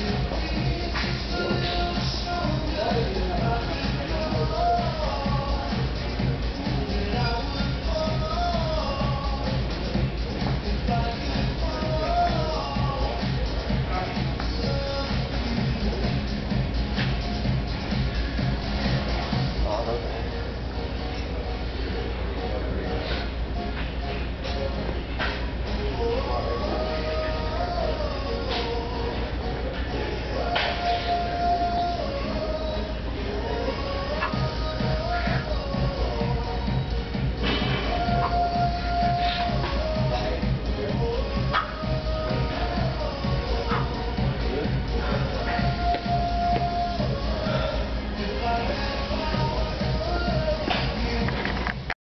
何?